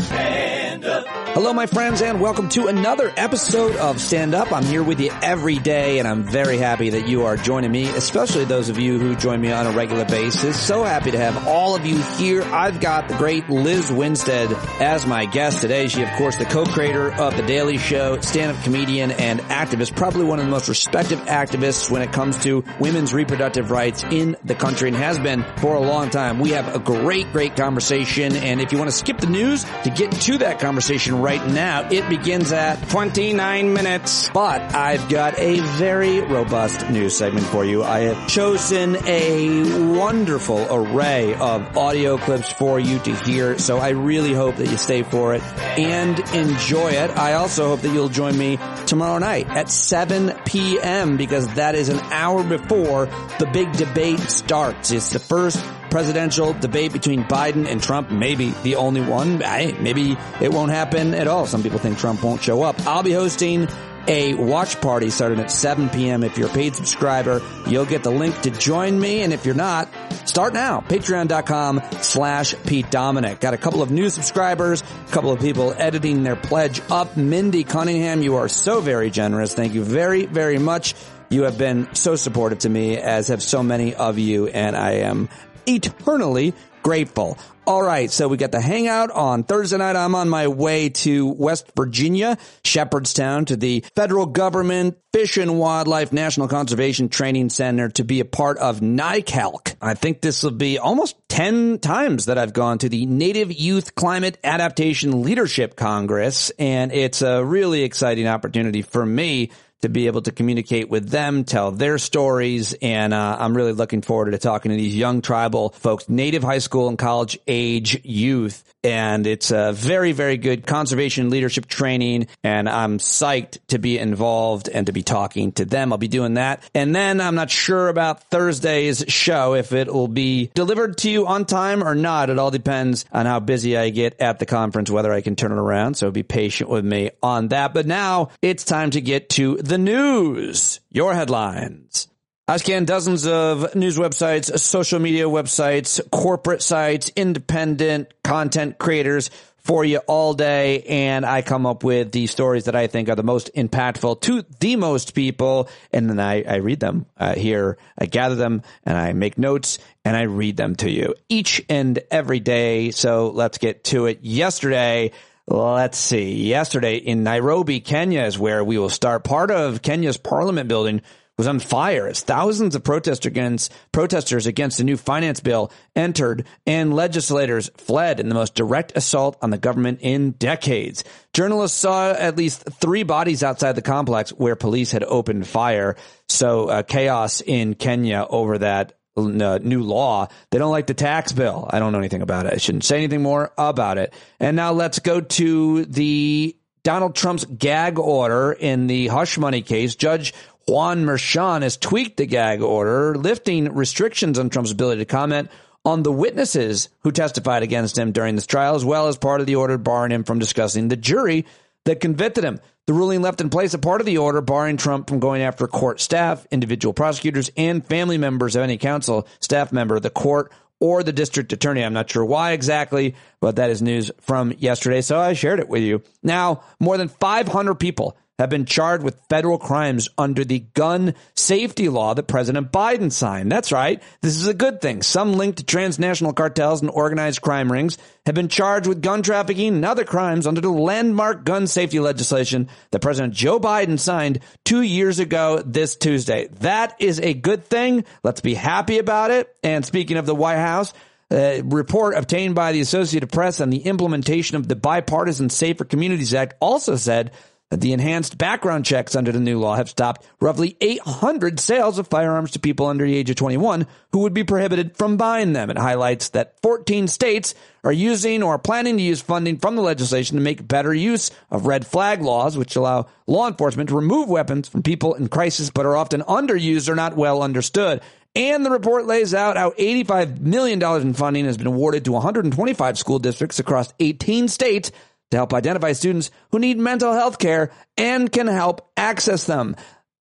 Stand up. Hello, my friends, and welcome to another episode of Stand Up. I'm here with you every day, and I'm very happy that you are joining me, especially those of you who join me on a regular basis. So happy to have all of you here. I've got the great Lizz Winstead as my guest today. She, of course, the co-creator of The Daily Show, stand-up comedian and activist, probably one of the most respected activists when it comes to women's reproductive rights in the country and has been for a long time. We have a great, great conversation, and if you want to skip the news to get to that conversation right now. It begins at 29 minutes, but I've got a very robust news segment for you. I have chosen a wonderful array of audio clips for you to hear, so I really hope that you stay for it and enjoy it. I also hope that you'll join me tomorrow night at 7 p.m. because that is an hour before the big debate starts. It's the first presidential debate between Biden and Trump, maybe the only one. Maybe it won't happen at all. Some people think Trump won't show up. I'll be hosting a watch party starting at 7 p.m. If you're a paid subscriber, you'll get the link to join me. And if you're not, start now. Patreon.com slash Pete Dominick. Got a couple of new subscribers, a couple of people editing their pledge up. Mindy Cunningham, you are so very generous. Thank you very, very much. You have been so supportive to me, as have so many of you, and I am eternally grateful. All right, so we got the hangout on Thursday night. I'm on my way to West Virginia, Shepherdstown, to the federal government Fish and Wildlife National Conservation Training Center to be a part of NYCALC. I think this will be almost 10 times that I've gone to the Native Youth Climate Adaptation Leadership Congress, and it's a really exciting opportunity for me to be able to communicate with them, tell their stories, and uh, I'm really looking forward to talking to these young tribal folks, native high school and college age youth. And it's a very, very good conservation leadership training, and I'm psyched to be involved and to be talking to them. I'll be doing that. And then I'm not sure about Thursday's show, if it will be delivered to you on time or not. It all depends on how busy I get at the conference, whether I can turn it around. So be patient with me on that. But now it's time to get to the news. Your headlines. I scan dozens of news websites, social media websites, corporate sites, independent content creators for you all day. And I come up with the stories that I think are the most impactful to the most people. And then I, I read them uh, here. I gather them and I make notes and I read them to you each and every day. So let's get to it. Yesterday, Let's see. Yesterday in Nairobi, Kenya is where we will start. Part of Kenya's parliament building was on fire as thousands of protesters against protesters against a new finance bill entered and legislators fled in the most direct assault on the government in decades. Journalists saw at least three bodies outside the complex where police had opened fire. So uh, chaos in Kenya over that Uh, new law. They don't like the tax bill. I don't know anything about it. I shouldn't say anything more about it. And now let's go to the Donald Trump's gag order in the hush money case. Judge Juan Merchan has tweaked the gag order, lifting restrictions on Trump's ability to comment on the witnesses who testified against him during this trial, as well as part of the order barring him from discussing the jury that convicted him. The ruling left in place a part of the order barring Trump from going after court staff, individual prosecutors, and family members of any counsel, staff member, the court, or the district attorney. I'm not sure why exactly, but that is news from yesterday. So I shared it with you. Now, more than 500 people have been charged with federal crimes under the gun safety law that President Biden signed. That's right. This is a good thing. Some linked to transnational cartels and organized crime rings have been charged with gun trafficking and other crimes under the landmark gun safety legislation that President Joe Biden signed two years ago this Tuesday. That is a good thing. Let's be happy about it. And speaking of the White House, a report obtained by the Associated Press on the implementation of the Bipartisan Safer Communities Act also said the enhanced background checks under the new law have stopped roughly 800 sales of firearms to people under the age of 21 who would be prohibited from buying them. It highlights that 14 states are using or planning to use funding from the legislation to make better use of red flag laws, which allow law enforcement to remove weapons from people in crisis but are often underused or not well understood. And the report lays out how $85 million in funding has been awarded to 125 school districts across 18 states to help identify students who need mental health care and can help access them.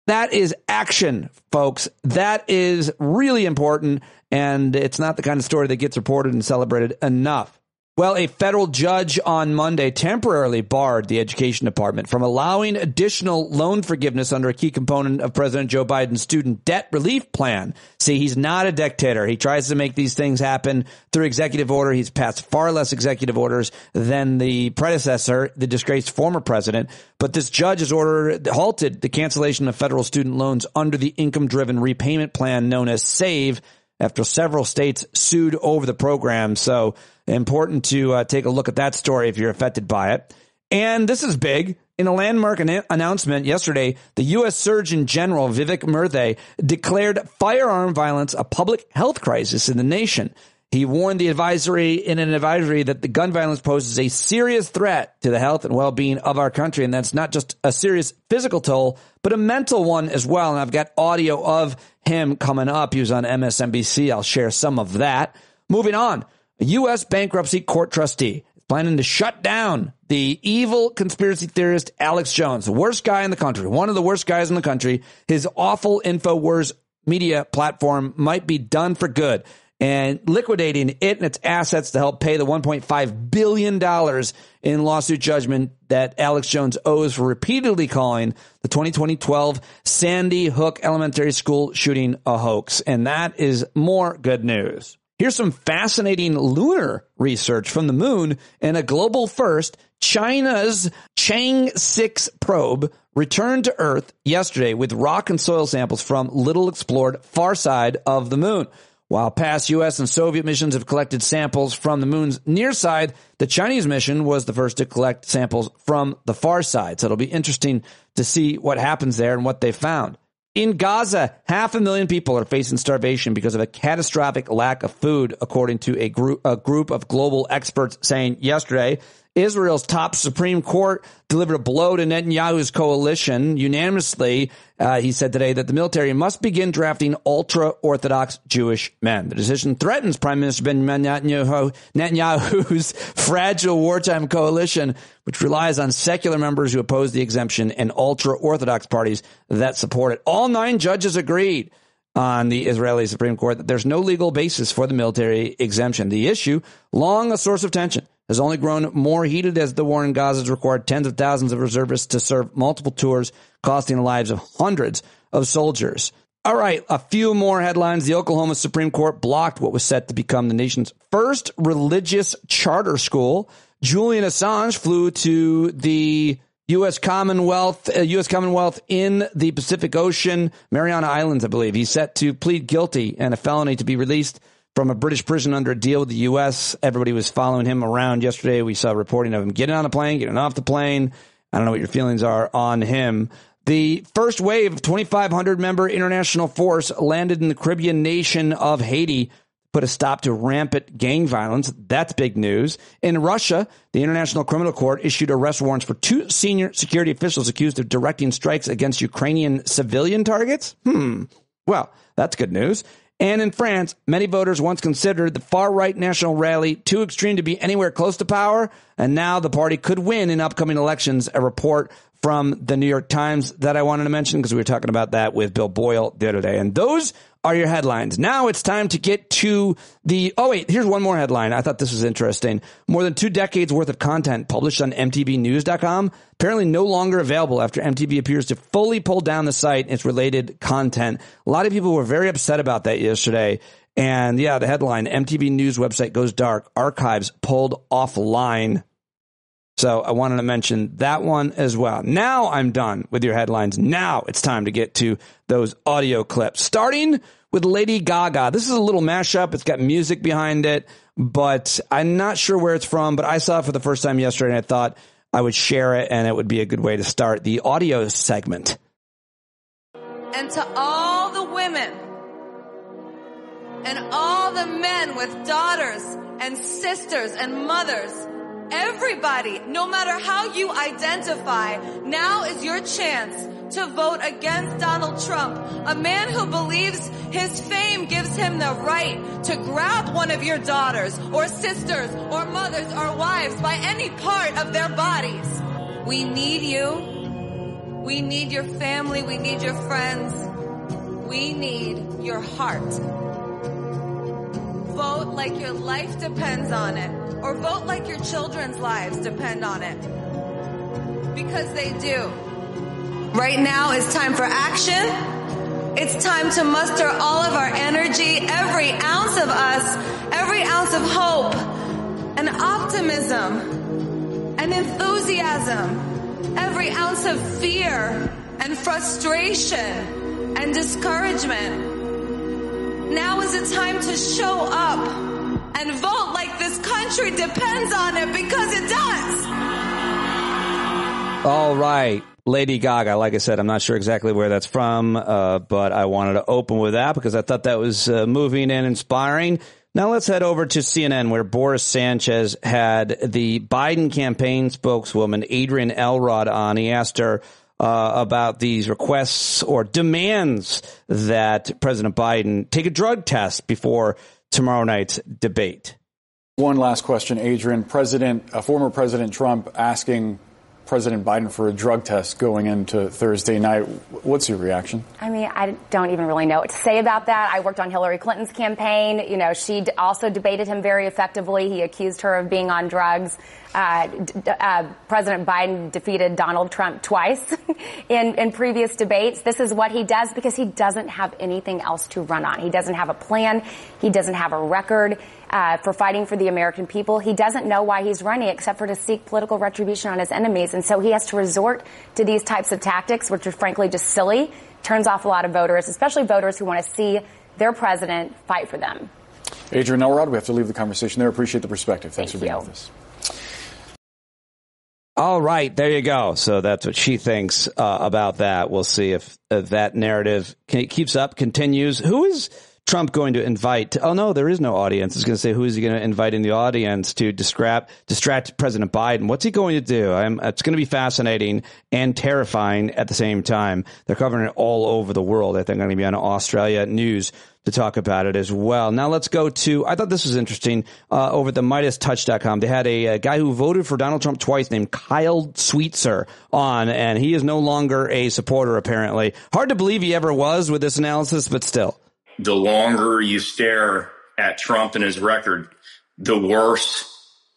That is action, folks. That is really important. And it's not the kind of story that gets reported and celebrated enough. Well, a federal judge on Monday temporarily barred the education department from allowing additional loan forgiveness under a key component of President Joe Biden's student debt relief plan. See, he's not a dictator. He tries to make these things happen through executive order. He's passed far less executive orders than the predecessor, the disgraced former president. But this judge has ordered, halted the cancellation of federal student loans under the income driven repayment plan known as SAVE after several states sued over the program. So important to uh, take a look at that story if you're affected by it. And this is big. In a landmark an- announcement yesterday, the U.S. Surgeon General Vivek Murthy declared firearm violence a public health crisis in the nation. He warned the advisory in an advisory that the gun violence poses a serious threat to the health and well-being of our country. And that's not just a serious physical toll, but a mental one as well. And I've got audio of him coming up. He was on MSNBC. I'll share some of that. Moving on. A U.S. bankruptcy court trustee is planning to shut down the evil conspiracy theorist Alex Jones, the worst guy in the country, one of the worst guys in the country. His awful InfoWars media platform might be done for good and liquidating it and its assets to help pay the $1.5 billion in lawsuit judgment that Alex Jones owes for repeatedly calling the 2012 Sandy Hook Elementary School shooting a hoax. And that is more good news. Here's some fascinating lunar research from the moon and a global first. China's Chang 6 probe returned to Earth yesterday with rock and soil samples from little explored far side of the moon. While past U.S. and Soviet missions have collected samples from the moon's near side, the Chinese mission was the first to collect samples from the far side. So it'll be interesting to see what happens there and what they found. In Gaza, half a million people are facing starvation because of a catastrophic lack of food, according to a group, a group of global experts saying yesterday. Israel's top Supreme Court delivered a blow to Netanyahu's coalition unanimously. Uh, he said today that the military must begin drafting ultra Orthodox Jewish men. The decision threatens Prime Minister Benjamin Netanyahu, Netanyahu's fragile wartime coalition, which relies on secular members who oppose the exemption and ultra Orthodox parties that support it. All nine judges agreed on the Israeli Supreme Court that there's no legal basis for the military exemption. The issue, long a source of tension, has only grown more heated as the war in Gaza has required tens of thousands of reservists to serve multiple tours, costing the lives of hundreds of soldiers. All right, a few more headlines. The Oklahoma Supreme Court blocked what was set to become the nation's first religious charter school. Julian Assange flew to the U.S. Commonwealth, uh, U.S. Commonwealth in the Pacific Ocean, Mariana Islands, I believe. He's set to plead guilty and a felony to be released from a British prison under a deal with the U.S. Everybody was following him around yesterday. We saw reporting of him getting on a plane, getting off the plane. I don't know what your feelings are on him. The first wave of 2,500 member international force landed in the Caribbean nation of Haiti, put a stop to rampant gang violence. That's big news. In Russia, the International Criminal Court issued arrest warrants for two senior security officials accused of directing strikes against Ukrainian civilian targets. Hmm. Well, that's good news. And in France, many voters once considered the far right national rally too extreme to be anywhere close to power, and now the party could win in upcoming elections. A report from the New York Times that I wanted to mention because we were talking about that with Bill Boyle the other day. And those are your headlines. Now it's time to get to the, oh wait, here's one more headline. I thought this was interesting. More than two decades worth of content published on MTVnews.com, apparently no longer available after MTV appears to fully pull down the site and its related content. A lot of people were very upset about that yesterday. And yeah, the headline, MTV News website goes dark, archives pulled offline. So I wanted to mention that one as well. Now I'm done with your headlines. Now it's time to get to those audio clips. Starting with Lady Gaga. This is a little mashup. It's got music behind it, but I'm not sure where it's from, but I saw it for the first time yesterday and I thought I would share it and it would be a good way to start the audio segment. And to all the women and all the men with daughters and sisters and mothers Everybody, no matter how you identify, now is your chance to vote against Donald Trump, a man who believes his fame gives him the right to grab one of your daughters or sisters or mothers or wives by any part of their bodies. We need you. We need your family. We need your friends. We need your heart. Vote like your life depends on it. or vote like your children's lives depend on it. Because they do. Right now is time for action. It's time to muster all of our energy, every ounce of us, every ounce of hope and optimism and enthusiasm, every ounce of fear and frustration and discouragement. Now is the time to show up and vote like this country depends on it because it does. All right. Lady Gaga, like I said, I'm not sure exactly where that's from, uh, but I wanted to open with that because I thought that was uh, moving and inspiring. Now let's head over to CNN where Boris Sanchez had the Biden campaign spokeswoman Adrienne Elrod on. He asked her uh, about these requests or demands that President Biden take a drug test before tomorrow night's debate. One last question, Adrienne. President, uh, former President Trump asking President Biden for a drug test going into Thursday night. What's your reaction? I mean, I don't even really know what to say about that. I worked on Hillary Clinton's campaign. You know, she also debated him very effectively. He accused her of being on drugs. Uh, uh, President Biden defeated Donald Trump twice in, in previous debates. This is what he does because he doesn't have anything else to run on. He doesn't have a plan. He doesn't have a record uh, for fighting for the American people. He doesn't know why he's running except for to seek political retribution on his enemies. And so he has to resort to these types of tactics, which are frankly just silly, turns off a lot of voters, especially voters who want to see their president fight for them. Adrienne Elrod, we have to leave the conversation there. Appreciate the perspective. Thanks Thank for being you. with us. All right, there you go. So that's what she thinks uh, about that. We'll see if, if that narrative can, keeps up, continues. Who is Trump going to invite? Oh no, there is no audience. It's going to say who is he going to invite in the audience to distract distract President Biden? What's he going to do? I'm, it's going to be fascinating and terrifying at the same time. They're covering it all over the world. I think I'm going to be on Australia News to talk about it as well. Now let's go to, I thought this was interesting, uh, over at the MeidasTouch.com. They had a, a, guy who voted for Donald Trump twice named Kyle Sweetser on, and he is no longer a supporter apparently. Hard to believe he ever was with this analysis, but still. The longer you stare at Trump and his record, the worse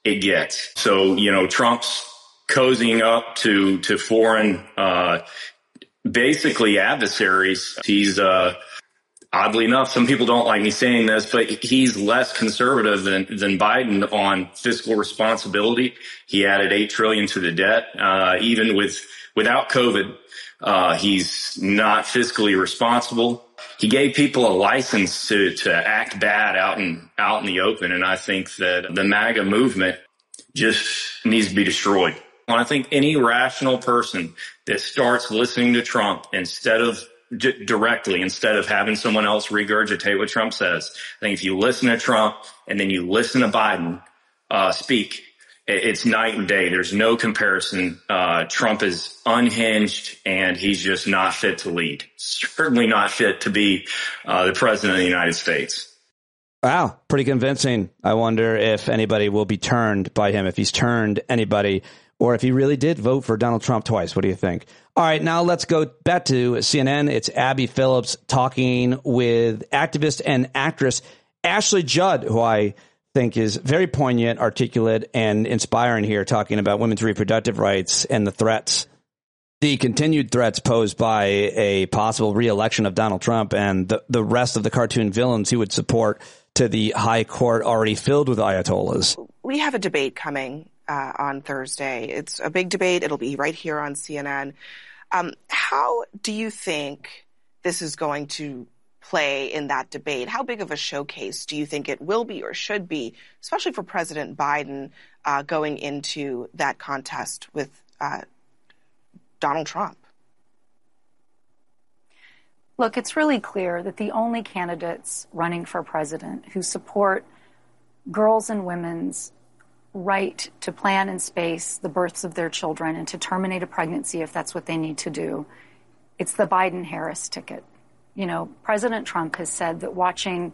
it gets. So, you know, Trump's cozying up to, to foreign, uh, basically adversaries. He's, uh, oddly enough, some people don't like me saying this, but he's less conservative than, than Biden on fiscal responsibility. He added eight trillion to the debt, uh, even with without COVID. Uh, he's not fiscally responsible. He gave people a license to to act bad out in out in the open, and I think that the MAGA movement just needs to be destroyed. And I think any rational person that starts listening to Trump instead of d- directly instead of having someone else regurgitate what Trump says. I think if you listen to Trump and then you listen to Biden uh, speak, it's night and day. There's no comparison. Uh, Trump is unhinged and he's just not fit to lead. Certainly not fit to be uh, the president of the United States. Wow, pretty convincing. I wonder if anybody will be turned by him, if he's turned anybody, or if he really did vote for Donald Trump twice. What do you think? All right, now let's go back to CNN. It's Abby Phillips talking with activist and actress Ashley Judd, who I think is very poignant, articulate, and inspiring here, talking about women's reproductive rights and the threats, the continued threats posed by a possible reelection of Donald Trump and the, the rest of the cartoon villains he would support to the high court already filled with ayatollahs. We have a debate coming uh, on Thursday. It's a big debate. It'll be right here on CNN. Um, how do you think this is going to play in that debate? How big of a showcase do you think it will be or should be, especially for President Biden uh, going into that contest with uh, Donald Trump? Look, it's really clear that the only candidates running for president who support girls and women's right to plan and space the births of their children and to terminate a pregnancy if that's what they need to do, it's the Biden Harris ticket. You know, President Trump has said that watching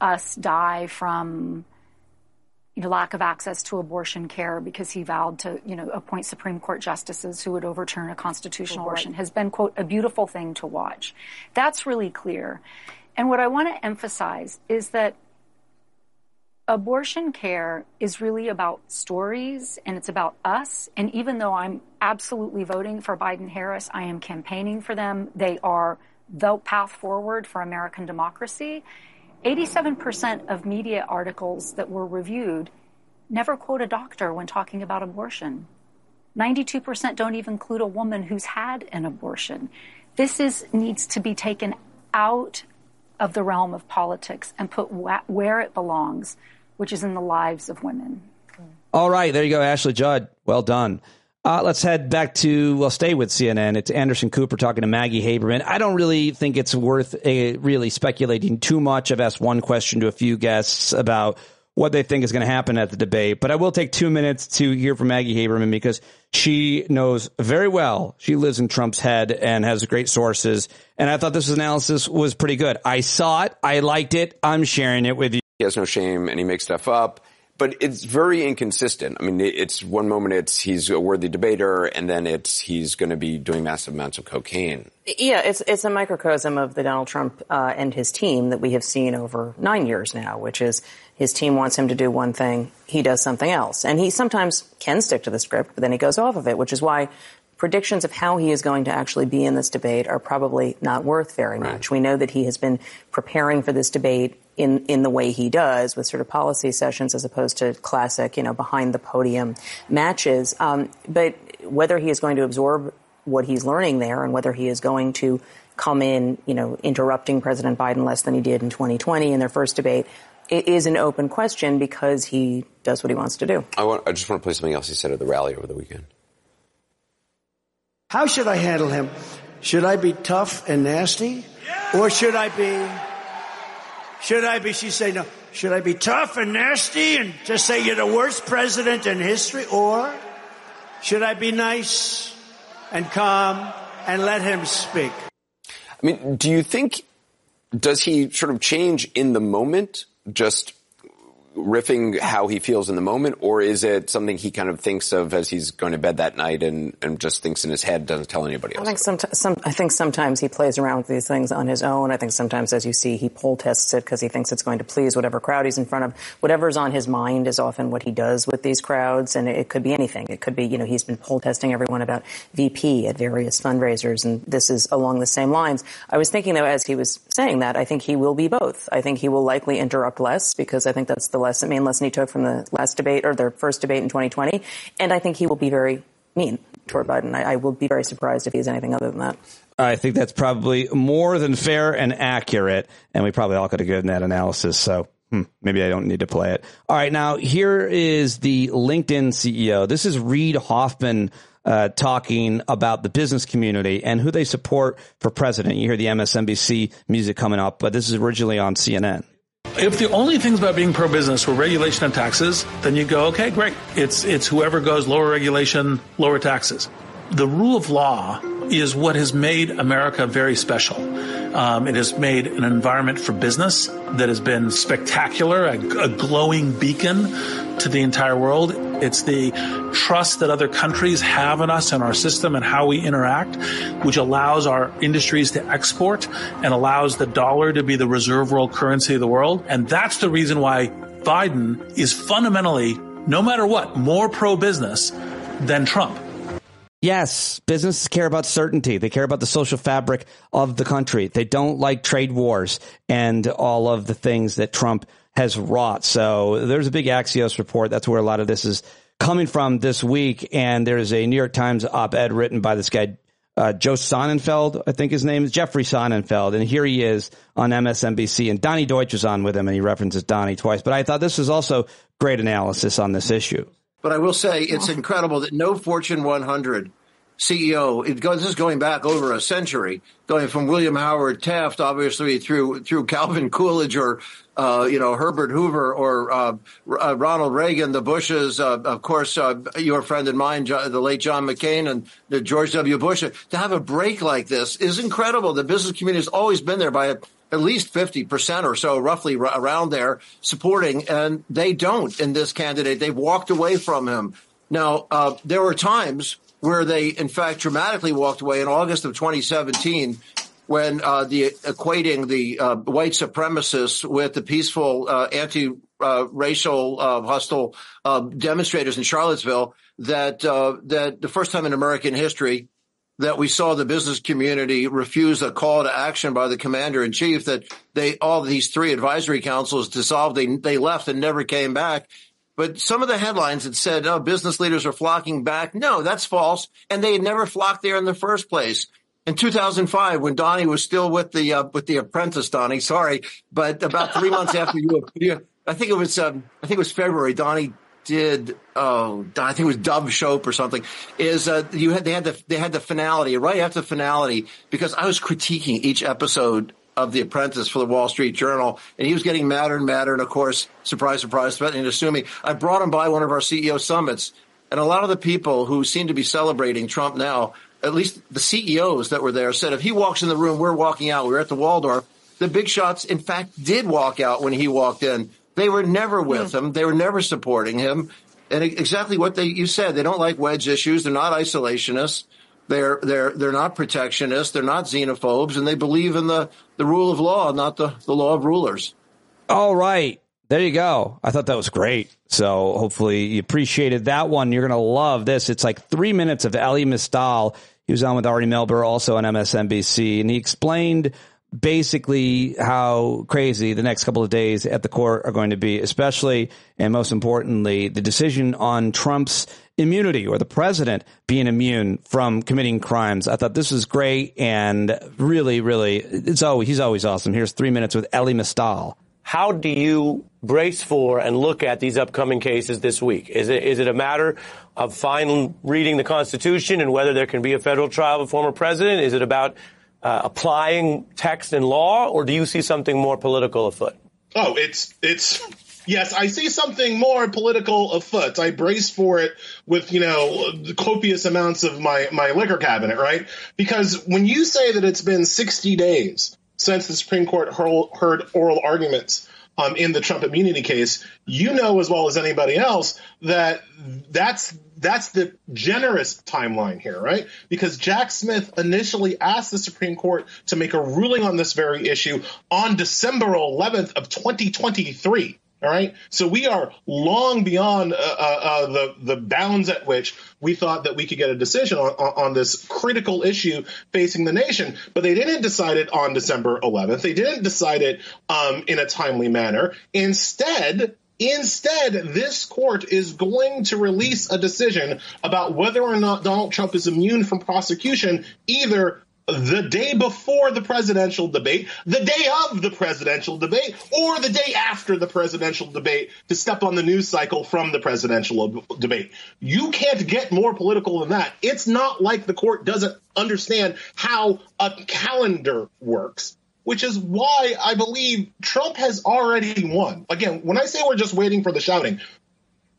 us die from you know, lack of access to abortion care because he vowed to, you know, appoint Supreme Court justices who would overturn a constitutional abortion has been, quote, a beautiful thing to watch. That's really clear. And what I want to emphasize is that abortion care is really about stories and it's about us. And even though I'm absolutely voting for Biden Harris, I am campaigning for them. They are the path forward for American democracy. 87% of media articles that were reviewed never quote a doctor when talking about abortion. 92% don't even include a woman who's had an abortion. This is needs to be taken out of the realm of politics and put where it belongs, which is in the lives of women. All right, there you go, Ashley Judd. Well done. Uh, let's head back to, well, stay with CNN. It's Anderson Cooper talking to Maggie Haberman. I don't really think it's worth a, really speculating too much. I've asked one question to a few guests about what they think is going to happen at the debate, but I will take two minutes to hear from Maggie Haberman because she knows very well. She lives in Trump's head and has great sources. And I thought this analysis was pretty good. I saw it. I liked it. I'm sharing it with you. He has no shame and he makes stuff up but it's very inconsistent. I mean, it's one moment it's he's a worthy debater, and then it's he's going to be doing massive amounts of cocaine. Yeah, it's it's a microcosm of the Donald Trump uh, and his team that we have seen over nine years now, which is his team wants him to do one thing, he does something else, and he sometimes can stick to the script, but then he goes off of it, which is why predictions of how he is going to actually be in this debate are probably not worth very much. Right. We know that he has been preparing for this debate in, in the way he does with sort of policy sessions as opposed to classic, you know, behind the podium matches. Um, but whether he is going to absorb what he's learning there and whether he is going to come in, you know, interrupting President Biden less than he did in 2020 in their first debate, it is an open question because he does what he wants to do. I, want, I just want to play something else he said at the rally over the weekend. How should I handle him? Should I be tough and nasty? Or should I be, should I be, she say no, should I be tough and nasty and just say you're the worst president in history? Or should I be nice and calm and let him speak? I mean, do you think, does he sort of change in the moment just riffing how he feels in the moment, or is it something he kind of thinks of as he's going to bed that night and, and just thinks in his head, doesn't tell anybody else? I think, some, some, I think sometimes he plays around with these things on his own. I think sometimes, as you see, he poll tests it because he thinks it's going to please whatever crowd he's in front of. Whatever's on his mind is often what he does with these crowds, and it, it could be anything. It could be, you know, he's been poll testing everyone about VP at various fundraisers, and this is along the same lines. I was thinking, though, as he was saying that, I think he will be both. I think he will likely interrupt less because I think that's the lesson, main lesson he took from the last debate or their first debate in 2020. And I think he will be very mean toward Biden. I, I will be very surprised if he's anything other than that. I think that's probably more than fair and accurate. And we probably all could agree in that analysis. So Hmm, maybe I don't need to play it. All right, now here is the LinkedIn CEO. This is Reid Hoffman uh, talking about the business community and who they support for president. You hear the MSNBC music coming up, but this is originally on CNN. If the only things about being pro-business were regulation and taxes, then you go, okay, great. It's, it's whoever goes lower regulation, lower taxes. The rule of law is what has made America very special. Um, it has made an environment for business that has been spectacular, a, a glowing beacon to the entire world. It's the trust that other countries have in us and our system and how we interact, which allows our industries to export and allows the dollar to be the reserve world currency of the world. And that's the reason why Biden is fundamentally, no matter what, more pro business than Trump. Yes, businesses care about certainty. They care about the social fabric of the country. They don't like trade wars and all of the things that Trump has wrought. So there's a big Axios report. That's where a lot of this is coming from this week. And there's a New York Times op-ed written by this guy, uh, Joe Sonnenfeld, I think his name is Jeffrey Sonnenfeld. And here he is on MSNBC and Donny Deutsch is on with him and he references Donny twice. But I thought this was also great analysis on this issue. But I will say it's incredible that no Fortune 100 CEO, it goes, this is going back over a century, going from William Howard Taft, obviously through through Calvin Coolidge or uh, you know Herbert Hoover or uh, uh, Ronald Reagan, the Bushes, uh, of course, uh, your friend and mine, the late John McCain and the George W. Bush. To have a break like this is incredible. The business community has always been there by at least 50% or so, roughly around there, supporting, and they don't in this candidate. They've walked away from him. Now, uh, there were times where they, in fact, dramatically walked away in August of 2017 when uh, the equating the uh, white supremacists with the peaceful uh, anti uh, racial uh, hostile uh, demonstrators in Charlottesville that uh, that the first time in American history that we saw the business community refuse a call to action by the commander in chief that they all these three advisory councils dissolved. They they left and never came back but some of the headlines had said oh business leaders are flocking back no that's false and they had never flocked there in the first place. In 2005 when Donnie was still with the uh, with the apprentice Donnie sorry but about 3 months after you, you I think it was um, I think it was February Donnie did oh I think it was Dove Shope or something is uh, you had they had the they had the finality right after the finality because I was critiquing each episode of The Apprentice for the Wall Street Journal, and he was getting madder and madder. And of course, surprise, surprise, threatening to sue me. I brought him by one of our CEO summits, and a lot of the people who seem to be celebrating Trump now, at least the CEOs that were there, said if he walks in the room, we're walking out. We were at the Waldorf. The big shots, in fact, did walk out when he walked in. They were never with him. They were never supporting him. And exactly what they you said, they don't like wedge issues. They're not isolationists. They're they're they're not protectionists. They're not xenophobes, and they believe in the the rule of law, not the the law of rulers. All right. There you go. I thought that was great. So hopefully you appreciated that one. You're going to love this. It's like three minutes of Elie Mystal. He was on with Ari Melber, also on MSNBC, and he explained basically how crazy the next couple of days at the court are going to be, especially and most importantly, the decision on Trump's immunity or the president being immune from committing crimes. I thought this was great and really, really, it's always, he's always awesome. Here's three minutes with Elie Mystal. How do you brace for and look at these upcoming cases this week? Is it, is it a matter of fine reading the Constitution and whether there can be a federal trial of a former president? Is it about uh, applying text and law, or do you see something more political afoot? Oh, it's it's yes, I see something more political afoot. I brace for it with you know copious amounts of my my liquor cabinet, right? Because when you say that it's been 60 days since the Supreme Court heard oral arguments um, in the Trump immunity case, you know as well as anybody else that that's that's the generous timeline here, right? Because Jack Smith initially asked the Supreme Court to make a ruling on this very issue on December 11th of 2023. All right, so we are long beyond uh, uh, uh, the the bounds at which we thought that we could get a decision on, on this critical issue facing the nation. But they didn't decide it on December 11th. They didn't decide it um, in a timely manner. Instead, Instead, this court is going to release a decision about whether or not Donald Trump is immune from prosecution either the day before the presidential debate, the day of the presidential debate, or the day after the presidential debate to step on the news cycle from the presidential debate. You can't get more political than that. It's not like the court doesn't understand how a calendar works which is why I believe Trump has already won. Again, when I say we're just waiting for the shouting,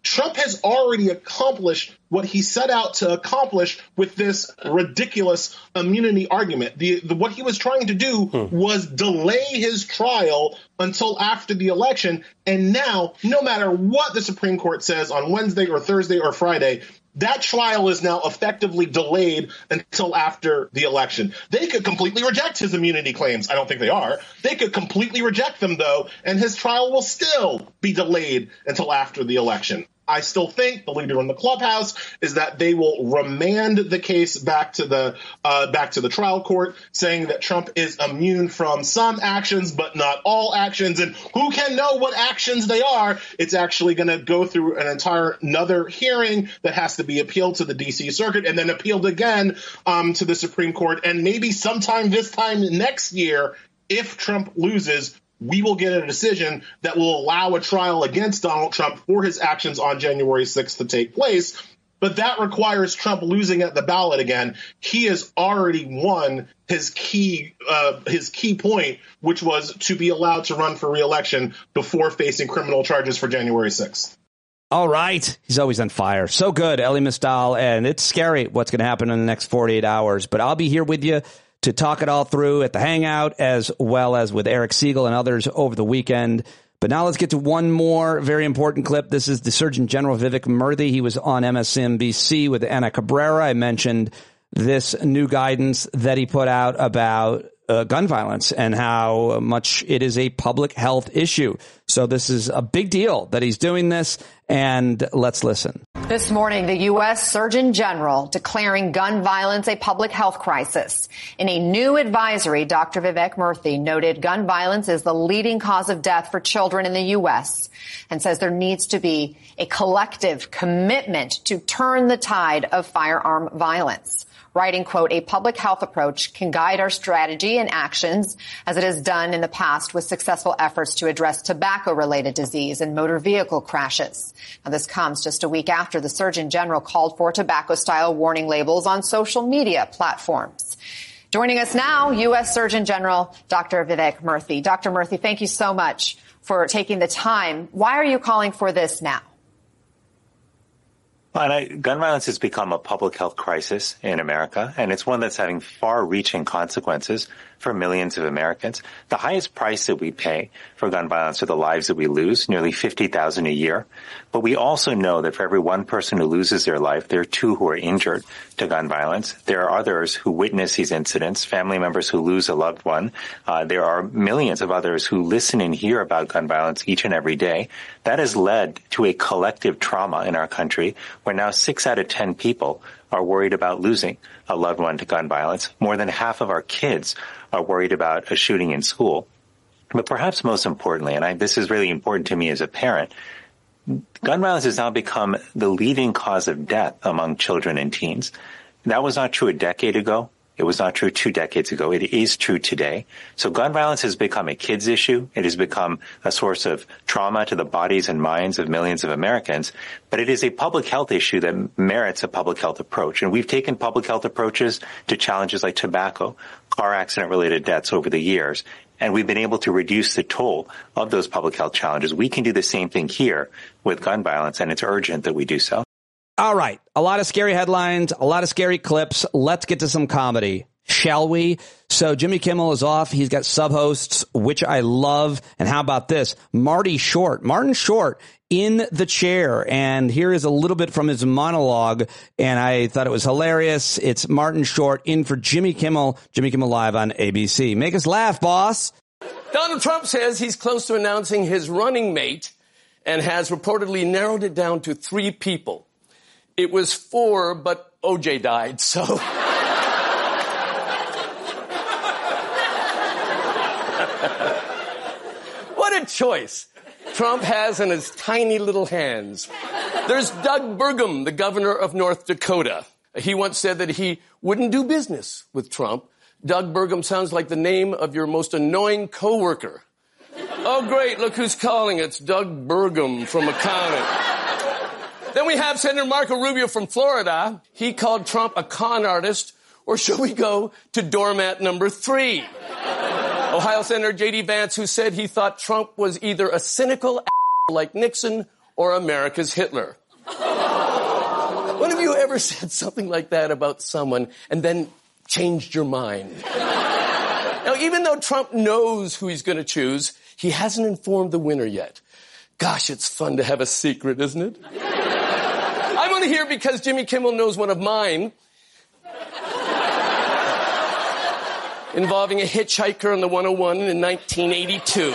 Trump has already accomplished what he set out to accomplish with this ridiculous immunity argument. The, the what he was trying to do hmm. was delay his trial until after the election, and now, no matter what the Supreme Court says on Wednesday or Thursday or Friday, that trial is now effectively delayed until after the election. They could completely reject his immunity claims. I don't think they are. They could completely reject them, though, and his trial will still be delayed until after the election. I still think the leader in the clubhouse is that they will remand the case back to the uh, back to the trial court, saying that Trump is immune from some actions but not all actions, and who can know what actions they are? It's actually going to go through an entire another hearing that has to be appealed to the D.C. Circuit and then appealed again um, to the Supreme Court, and maybe sometime this time next year, if Trump loses, we will get a decision that will allow a trial against Donald Trump for his actions on January 6th to take place. But that requires Trump losing at the ballot again. He has already won his key uh, his key point, which was to be allowed to run for reelection before facing criminal charges for January 6th. All right. He's always on fire. So good, Elie Mystal. And it's scary what's going to happen in the next 48 hours. But I'll be here with you to talk it all through at the Hangout, as well as with Eric Siegel and others over the weekend. But now let's get to one more very important clip. This is the Surgeon General Vivek Murthy. He was on MSNBC with Ana Cabrera. I mentioned this new guidance that he put out about uh, gun violence and how much it is a public health issue. So this is a big deal that he's doing this. And let's listen. This morning, the U.S. Surgeon General declaring gun violence a public health crisis. In a new advisory, Dr. Vivek Murthy noted gun violence is the leading cause of death for children in the U.S. and says there needs to be a collective commitment to turn the tide of firearm violence writing, quote, a public health approach can guide our strategy and actions as it has done in the past with successful efforts to address tobacco related disease and motor vehicle crashes. Now, this comes just a week after the Surgeon General called for tobacco style warning labels on social media platforms. Joining us now, U.S. Surgeon General Dr. Vivek Murthy. Dr. Murthy, thank you so much for taking the time. Why are you calling for this now? Well, I, gun violence has become a public health crisis in America, and it's one that's having far-reaching consequences for millions of Americans. The highest price that we pay for gun violence are the lives that we lose, nearly 50,000 a year. But we also know that for every one person who loses their life, there are two who are injured to gun violence. There are others who witness these incidents, family members who lose a loved one. Uh, there are millions of others who listen and hear about gun violence each and every day. That has led to a collective trauma in our country where now six out of ten people are worried about losing a loved one to gun violence. More than half of our kids are worried about a shooting in school. But perhaps most importantly, and I, this is really important to me as a parent, gun violence has now become the leading cause of death among children and teens. That was not true a decade ago. It was not true two decades ago. It is true today. So gun violence has become a kids issue. It has become a source of trauma to the bodies and minds of millions of Americans. But it is a public health issue that merits a public health approach. And we've taken public health approaches to challenges like tobacco, car accident related deaths over the years. And we've been able to reduce the toll of those public health challenges. We can do the same thing here with gun violence, and it's urgent that we do so. All right. A lot of scary headlines, a lot of scary clips. Let's get to some comedy. Shall we? So Jimmy Kimmel is off. He's got sub hosts, which I love. And how about this? Marty Short, Martin Short in the chair. And here is a little bit from his monologue. And I thought it was hilarious. It's Martin Short in for Jimmy Kimmel, Jimmy Kimmel Live on ABC. Make us laugh, boss. Donald Trump says he's close to announcing his running mate and has reportedly narrowed it down to three people. It was four, but OJ died, so. what a choice Trump has in his tiny little hands. There's Doug Burgum, the governor of North Dakota. He once said that he wouldn't do business with Trump. Doug Burgum sounds like the name of your most annoying coworker. Oh, great, look who's calling. It's Doug Burgum from accounting. Then we have Senator Marco Rubio from Florida. He called Trump a con artist, or should we go to doormat number three? Ohio Senator J.D. Vance, who said he thought Trump was either a cynical like Nixon or America's Hitler. When have you ever said something like that about someone and then changed your mind? now, even though Trump knows who he's going to choose, he hasn't informed the winner yet. Gosh, it's fun to have a secret, isn't it? I'm only here because Jimmy Kimmel knows one of mine. Involving a hitchhiker on the 101 in 1982.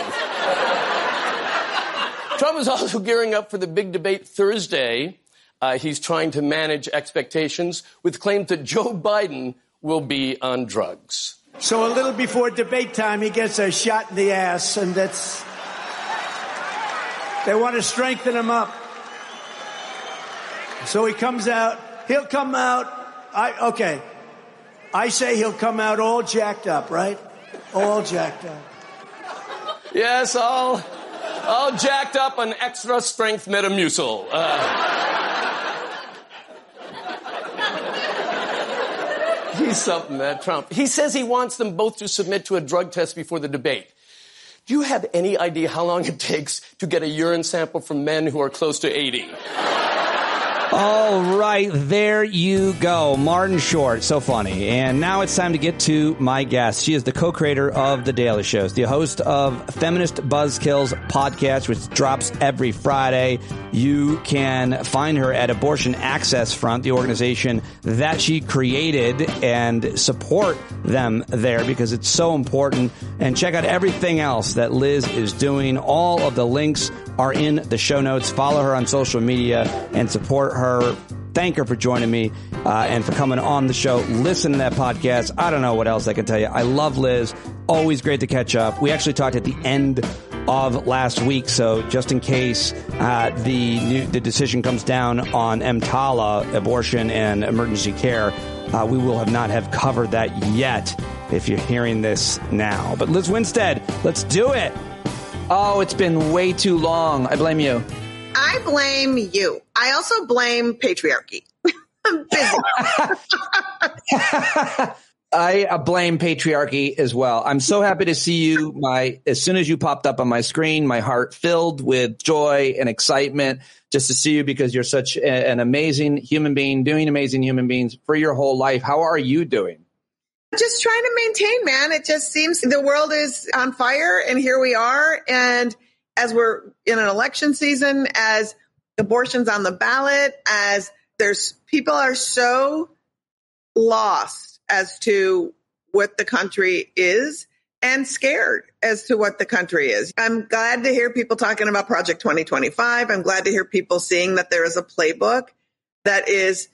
Trump is also gearing up for the big debate Thursday. Uh, he's trying to manage expectations with claims that Joe Biden will be on drugs. So a little before debate time, he gets a shot in the ass, and that's. They want to strengthen him up. So he comes out. He'll come out. I okay. I say he'll come out all jacked up, right? All jacked up. Yes, all, all jacked up on extra strength Metamucil. Uh, he's something, that Trump. He says he wants them both to submit to a drug test before the debate. Do you have any idea how long it takes to get a urine sample from men who are close to 80? All right, there you go. Martin Short, so funny. And now it's time to get to my guest. She is the co-creator of The Daily Shows, the host of Feminist Buzzkills podcast, which drops every Friday. You can find her at Abortion Access Front, the organization that she created, and support them there because it's so important. And check out everything else that Lizz is doing. All of the links are in the show notes. Follow her on social media and support her. Thank her for joining me uh, and for coming on the show. Listen to that podcast. I don't know what else I can tell you. I love Lizz. Always great to catch up. We actually talked at the end of last week, so just in case uh, the new, the decision comes down on EMTALA, abortion and emergency care, uh, we will have not have covered that yet. If you're hearing this now, but Lizz Winstead, let's do it. Oh, it's been way too long. I blame you. I blame you. I also blame patriarchy. I'm busy. I uh, blame patriarchy as well. I'm so happy to see you. My as soon as you popped up on my screen, my heart filled with joy and excitement just to see you because you're such a, an amazing human being, doing amazing human beings for your whole life. How are you doing? Just trying to maintain, man. It just seems the world is on fire and here we are. And as we're in an election season, as abortions on the ballot, as there's people are so lost as to what the country is and scared as to what the country is. I'm glad to hear people talking about Project 2025. I'm glad to hear people seeing that there is a playbook that is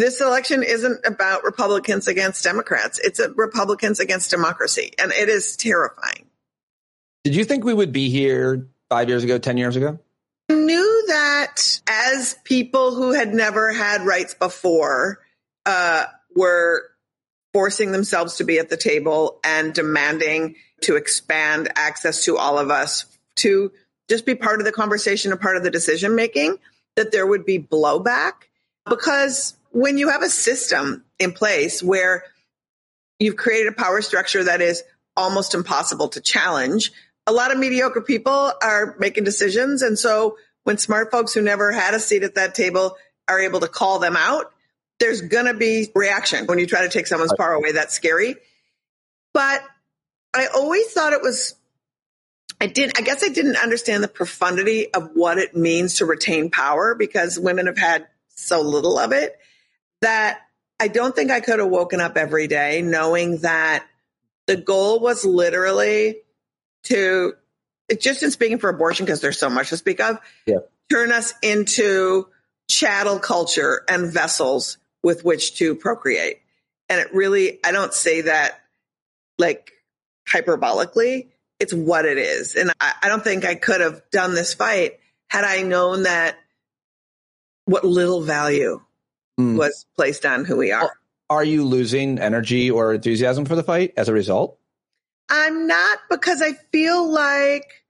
this election isn't about Republicans against Democrats. It's Republicans against democracy. And it is terrifying. Did you think we would be here five years ago, 10 years ago? I knew that as people who had never had rights before uh, were forcing themselves to be at the table and demanding to expand access to all of us to just be part of the conversation and part of the decision making, that there would be blowback because when you have a system in place where you've created a power structure that is almost impossible to challenge, a lot of mediocre people are making decisions. And so when smart folks who never had a seat at that table are able to call them out, there's going to be reaction when you try to take someone's power away. That's scary. But I always thought it was, I didn't, I guess I didn't understand the profundity of what it means to retain power because women have had so little of it that I don't think I could have woken up every day knowing that the goal was literally to, just in speaking for abortion, because there's so much to speak of, yeah. turn us into chattel culture and vessels with which to procreate. And it really, I don't say that like hyperbolically. It's what it is. And I, I don't think I could have done this fight had I known that what little value mm. was placed on who we are. Are you losing energy or enthusiasm for the fight as a result? I'm not because I feel like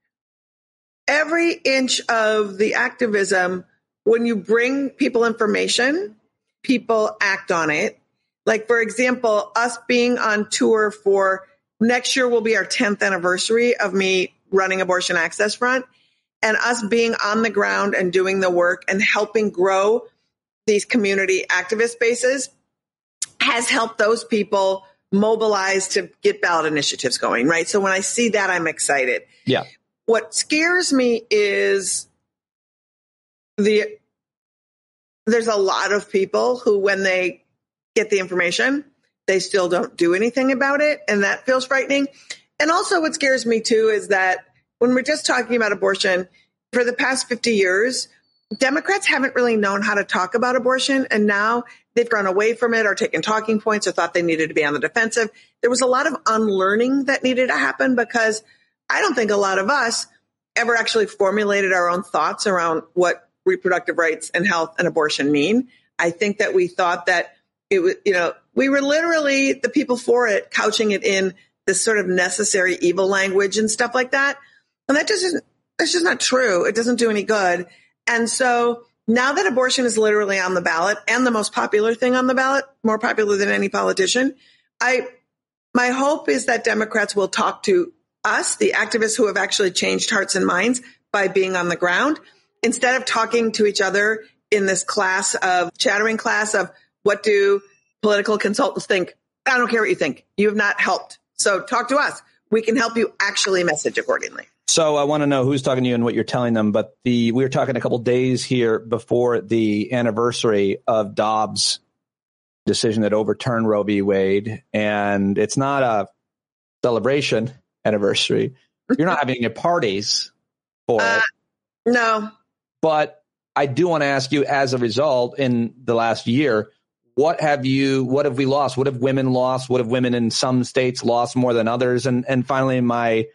every inch of the activism, when you bring people information, people act on it. Like, for example, us being on tour for next year will be our 10th anniversary of me running Abortion Access Front and us being on the ground and doing the work and helping grow these community activist spaces has helped those people mobilize to get ballot initiatives going, right? So when I see that, I'm excited. Yeah. What scares me is the there's a lot of people who when they get the information, they still don't do anything about it. And that feels frightening. And also what scares me too is that when we're just talking about abortion, for the past 50 years, Democrats haven't really known how to talk about abortion, and now they've gone away from it or taken talking points or thought they needed to be on the defensive. There was a lot of unlearning that needed to happen because I don't think a lot of us ever actually formulated our own thoughts around what reproductive rights and health and abortion mean. I think that we thought that it was, you know, we were literally the people for it, couching it in this sort of necessary evil language and stuff like that. And that just isn't, that's just not true. It doesn't do any good. And so now that abortion is literally on the ballot and the most popular thing on the ballot, more popular than any politician, I, my hope is that Democrats will talk to us, the activists who have actually changed hearts and minds by being on the ground, instead of talking to each other in this class of chattering class of what do political consultants think? I don't care what you think. You have not helped. So talk to us. We can help you actually message accordingly. So I want to know who's talking to you and what you're telling them. But the we were talking a couple days here before the anniversary of Dobbs' decision that overturned Roe v. Wade, and it's not a celebration anniversary. You're not having any parties for Uh, it. No. But I do want to ask you, as a result, in the last year, what have you? What have we lost? What have women lost? What have women in some states lost more than others? And and finally, my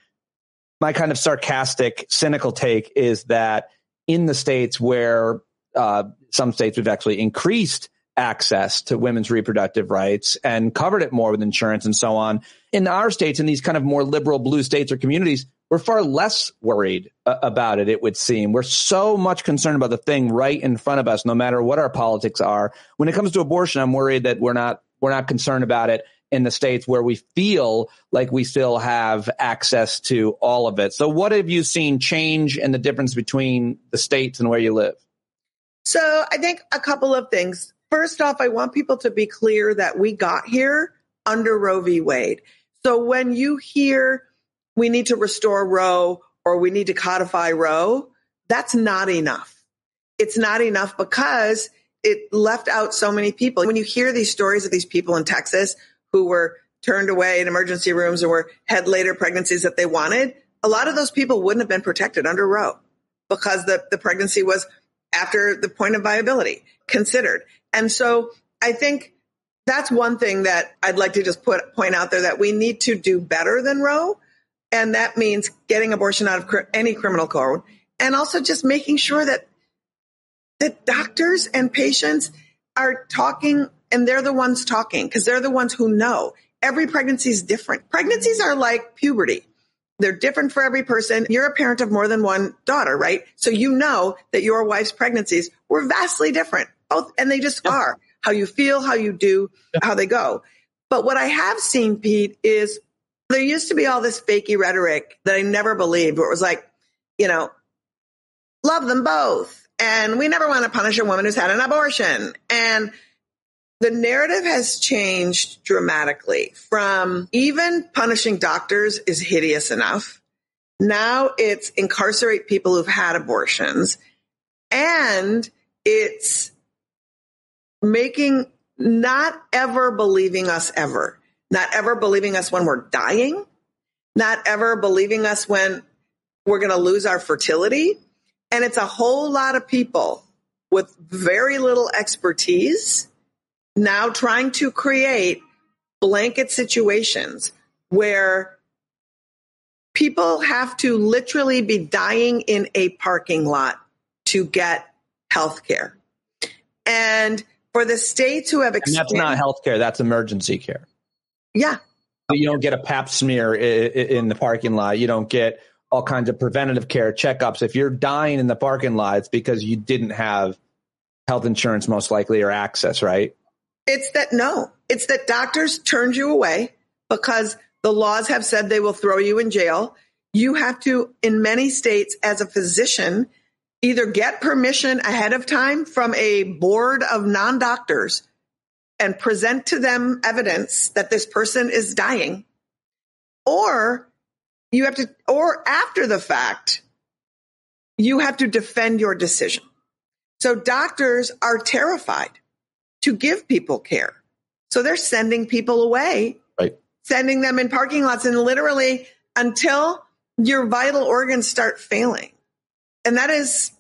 my kind of sarcastic, cynical take is that in the states where uh, some states we've actually increased access to women's reproductive rights and covered it more with insurance and so on. In our states, in these kind of more liberal blue states or communities, we're far less worried uh, about it, it would seem. We're so much concerned about the thing right in front of us, no matter what our politics are. When it comes to abortion, I'm worried that we're not we're not concerned about it in the states where we feel like we still have access to all of it. So what have you seen change in the difference between the states and where you live? So I think a couple of things. First off, I want people to be clear that we got here under Roe v. Wade. So when you hear we need to restore Roe or we need to codify Roe, that's not enough. It's not enough because it left out so many people. When you hear these stories of these people in Texas who were turned away in emergency rooms or were had later pregnancies that they wanted, a lot of those people wouldn't have been protected under Roe because the, the pregnancy was after the point of viability considered. And so I think that's one thing that I'd like to just put point out there that we need to do better than Roe. And that means getting abortion out of cr- any criminal code and also just making sure that that doctors and patients are talking and they're the ones talking because they're the ones who know. Every pregnancy is different. Pregnancies are like puberty. They're different for every person. You're a parent of more than one daughter, right? So you know that your wife's pregnancies were vastly different. Both, and they just are. How you feel, how you do, how they go. But what I have seen, Pete, is there used to be all this fakey rhetoric that I never believed where it was like, you know, love them both. And we never want to punish a woman who's had an abortion. And the narrative has changed dramatically from even punishing doctors is hideous enough. Now it's incarcerate people who've had abortions and it's making not ever believing us ever, not ever believing us when we're dying, not ever believing us when we're going to lose our fertility. And it's a whole lot of people with very little expertise now trying to create blanket situations where people have to literally be dying in a parking lot to get health care. And for the states who have And that's not healthcare, that's emergency care. Yeah. You don't get a pap smear in the parking lot. You don't get all kinds of preventative care checkups. If you're dying in the parking lot, it's because you didn't have health insurance, most likely, or access, right? It's that no, it's that doctors turned you away because the laws have said they will throw you in jail. You have to, in many states, as a physician, either get permission ahead of time from a board of non doctors and present to them evidence that this person is dying, or you have to, or after the fact, you have to defend your decision. So doctors are terrified to give people care. So they're sending people away, right. sending them in parking lots and literally until your vital organs start failing. And that is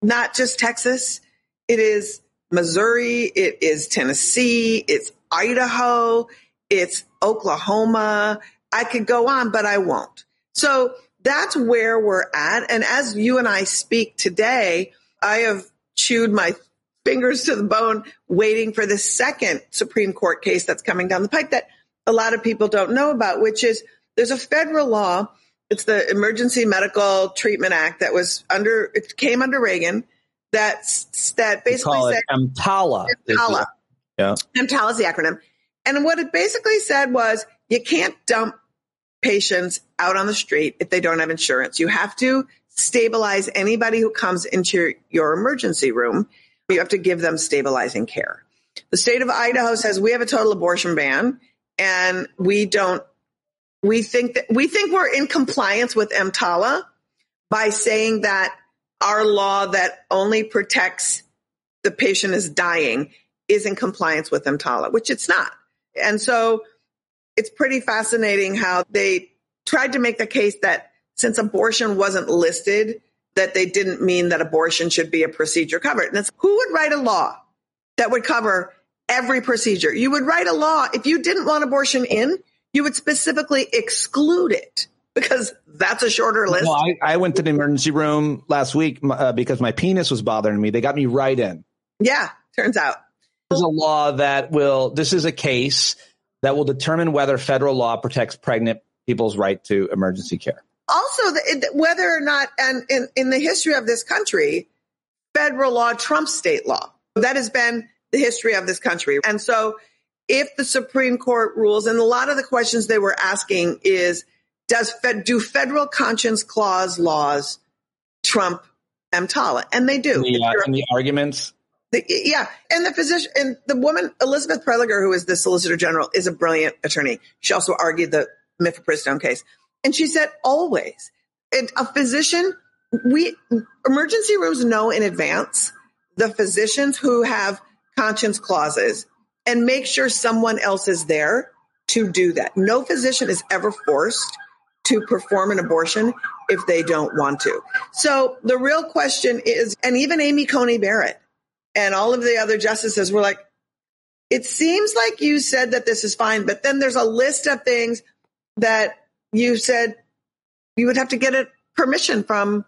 not just Texas. It is Missouri. It is Tennessee. It's Idaho. It's Oklahoma. I could go on, but I won't. So that's where we're at. And as you and I speak today, I have chewed my fingers to the bone waiting for the second Supreme Court case that's coming down the pike that a lot of people don't know about, which is there's a federal law. It's the Emergency Medical Treatment Act that was under, it came under Reagan that's, that basically call it said, EMTALA. EMTALA. Yeah. EMTALA is the acronym. And what it basically said was you can't dump patients out on the street if they don't have insurance. You have to stabilize anybody who comes into your, your emergency room. You have to give them stabilizing care. The state of Idaho says we have a total abortion ban and we don't, we think that, we think we're in compliance with EMTALA by saying that our law that only protects the patient is dying is in compliance with EMTALA, which it's not. And so it's pretty fascinating how they tried to make the case that since abortion wasn't listed, that they didn't mean that abortion should be a procedure covered. And it's who would write a law that would cover every procedure? You would write a law if you didn't want abortion in, you would specifically exclude it because that's a shorter list. Well, I, I went to the emergency room last week uh, because my penis was bothering me. They got me right in. Yeah, turns out. There's a law that will, this is a case that will determine whether federal law protects pregnant people's right to emergency care. Also, the, whether or not, and in, in the history of this country, federal law trumps state law. That has been the history of this country. And so if the Supreme Court rules, and a lot of the questions they were asking is, does fed, do federal conscience clause laws trump EMTALA? And they do. The, uh, the arguments the, yeah, and the physician and the woman Elizabeth Prelogar, who is the Solicitor General, is a brilliant attorney. She also argued the mifepristone case, and she said always, a physician, we emergency rooms know in advance the physicians who have conscience clauses and make sure someone else is there to do that. No physician is ever forced to perform an abortion if they don't want to. So the real question is, and even Amy Coney Barrett and all of the other justices were like, it seems like you said that this is fine, but then there's a list of things that you said you would have to get a permission from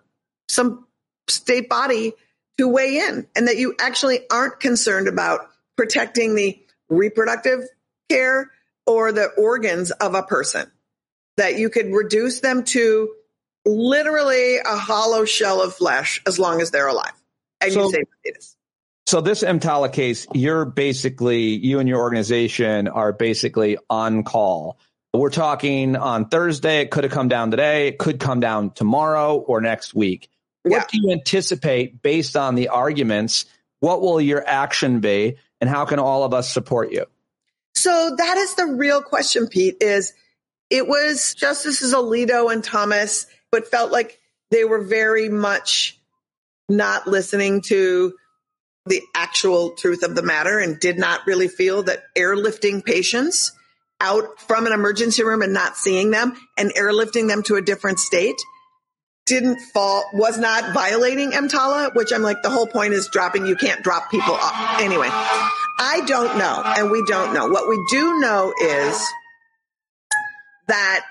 some state body to weigh in and that you actually aren't concerned about protecting the reproductive care or the organs of a person that you could reduce them to literally a hollow shell of flesh as long as they're alive and so, you save the fetus. So this EMTALA case, you're basically, you and your organization are basically on call. We're talking on Thursday. It could have come down today. It could come down tomorrow or next week. Yeah. What do you anticipate based on the arguments? What will your action be and how can all of us support you? So that is the real question, Pete, is it was Justices Alito and Thomas, but felt like they were very much not listening to the actual truth of the matter and did not really feel that airlifting patients out from an emergency room and not seeing them and airlifting them to a different state didn't fall was not violating EMTALA, which I'm like the whole point is dropping you can't drop people off. Anyway, I don't know and we don't know. What we do know is that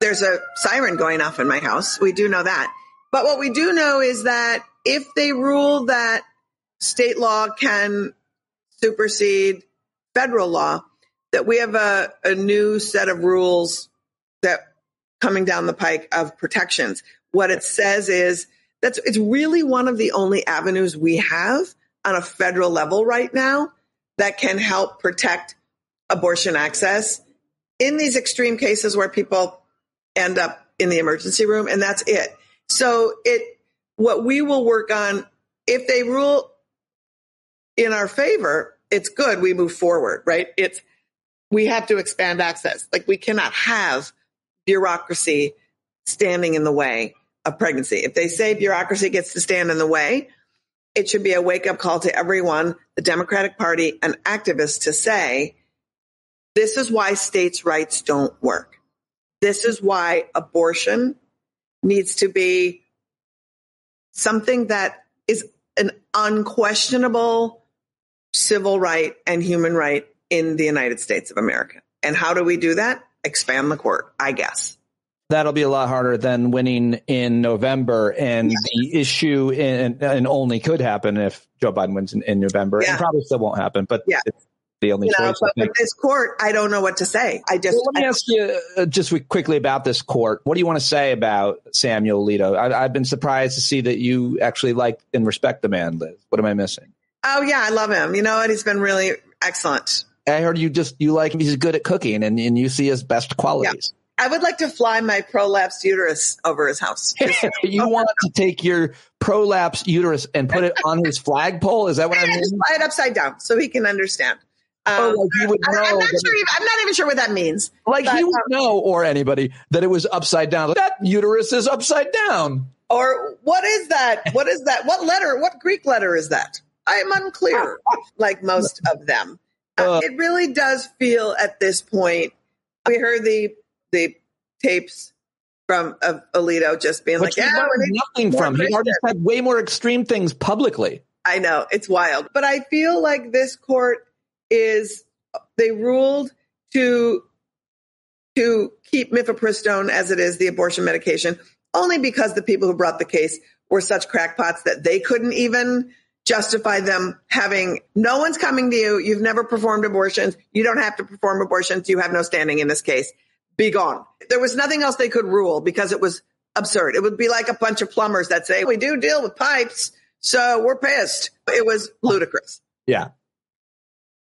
there's a siren going off in my house. We do know that. But what we do know is that if they rule that state law can supersede federal law, that we have a, a new set of rules that coming down the pike of protections. What it says is that's it's really one of the only avenues we have on a federal level right now that can help protect abortion access in these extreme cases where people end up in the emergency room and that's it. So it what we will work on if they rule in our favor, it's good. We move forward, right? It's, we have to expand access. Like we cannot have bureaucracy standing in the way of pregnancy. If they say bureaucracy gets to stand in the way, it should be a wake up call to everyone, the Democratic Party and activists to say, this is why states' rights don't work. This is why abortion needs to be something that is an unquestionable civil right and human right in the United States of America. And how do we do that? Expand the court, I guess. That'll be a lot harder than winning in November. And the issue in, and only could happen if Joe Biden wins in, in November. Yeah. And probably still won't happen, but yeah. it's the only you know, choice. But with this court, I don't know what to say. I just well, let me ask you uh, just quickly about this court. What do you want to say about Samuel Alito? I, have been surprised to see that you actually like and respect the man, Lizz. What am I missing? Oh yeah, I love him. You know, and he's been really excellent. I heard you just you like him. He's good at cooking, and, and you see his best qualities. Yeah. I would like to fly my prolapsed uterus over his house. you want to take your prolapsed uterus and put it on his flagpole? Is that what I mean? Just fly it upside down so he can understand. Um, Oh, like he would I- I'm know not sure. Even, I'm not even sure what that means. Like But, he would um, know, or anybody, that it was upside down. That uterus is upside down. Or what is that? What is that? What letter? What Greek letter is that? I am unclear, like most of them. Uh, it really does feel at this point. We heard the the tapes from of Alito just being Which like, "Yeah, nothing from. He already said way more extreme things publicly. I know it's wild, but I feel like this court is they ruled to to keep mifepristone as it is the abortion medication only because the people who brought the case were such crackpots that they couldn't even justify them having no one's coming to you. You've never performed abortions. You don't have to perform abortions. You have no standing in this case. Be gone. There was nothing else they could rule because it was absurd. It would be like a bunch of plumbers that say we do deal with pipes so we're pissed. It was ludicrous. Yeah.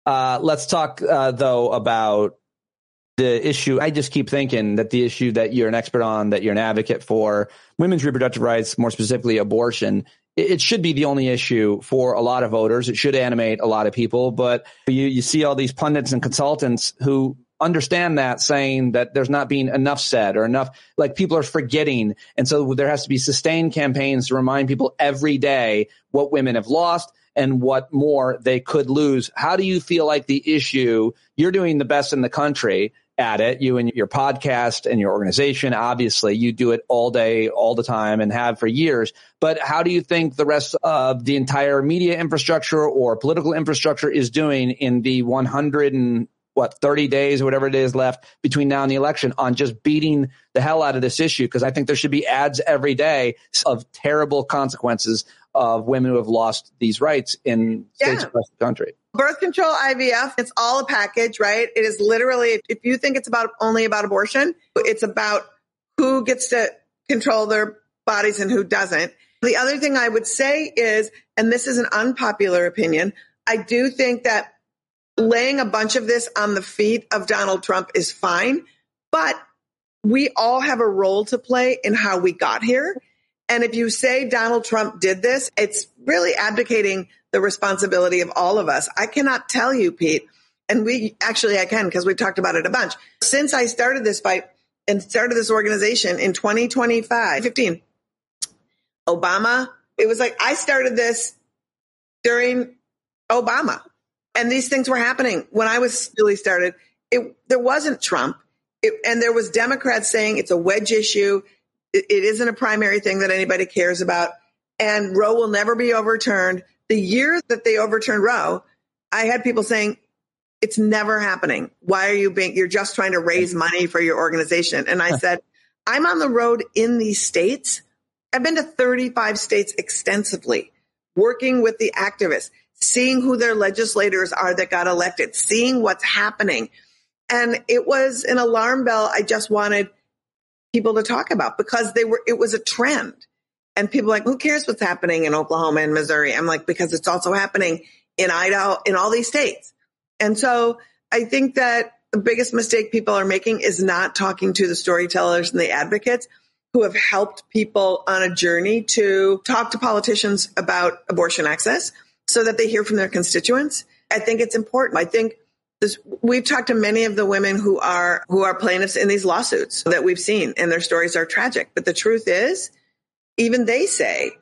Uh, let's talk uh, though about the issue. I just keep thinking that the issue that you're an expert on, that you're an advocate for, women's reproductive rights, more specifically abortion. It should be the only issue for a lot of voters. It should animate a lot of people, but you, you see all these pundits and consultants who understand that saying that there's not being enough said or enough, like people are forgetting. And so there has to be sustained campaigns to remind people every day what women have lost and what more they could lose. How do you feel like the issue, you're doing the best in the country at it, you and your podcast and your organization, obviously you do it all day, all the time and have for years. But how do you think the rest of the entire media infrastructure or political infrastructure is doing in the 100 and what 30 days or whatever it is left between now and the election on just beating the hell out of this issue because I think there should be ads every day of terrible consequences of women who have lost these rights in states across the country. Birth control ivf it's all a package right? It is literally if you think it's about only about abortion it's about who gets to control their bodies and who doesn't. The other thing i would say is and this is an unpopular opinion i do think that laying a bunch of this on the feet of donald trump is fine but we all have a role to play in how we got here and if you say Donald Trump did this, it's really abdicating the responsibility of all of us. I cannot tell you, Pete, and we actually I can because we've talked about it a bunch. Since I started this fight and started this organization in 2025, 15, Obama, it was like I started this during Obama. And these things were happening when I was really started. It, there wasn't Trump. It, and there was Democrats saying it's a wedge issue. It, it isn't a primary thing that anybody cares about. And Roe will never be overturned. The year that they overturned Roe, I had people saying, it's never happening. Why are you being, you're just trying to raise money for your organization. And I said, I'm on the road in these states. I've been to 35 states extensively, working with the activists, seeing who their legislators are that got elected, seeing what's happening. And it was an alarm bell I just wanted people to talk about because they were, it was a trend. And people like, who cares what's happening in Oklahoma and Missouri? I'm like, because it's also happening in Idaho, in all these states. And so I think that the biggest mistake people are making is not talking to the storytellers and the advocates who have helped people on a journey to talk to politicians about abortion access so that they hear from their constituents. I think it's important. I think we've talked to many of the women who are who are plaintiffs in these lawsuits that we've seen and their stories are tragic. But the truth is, even they say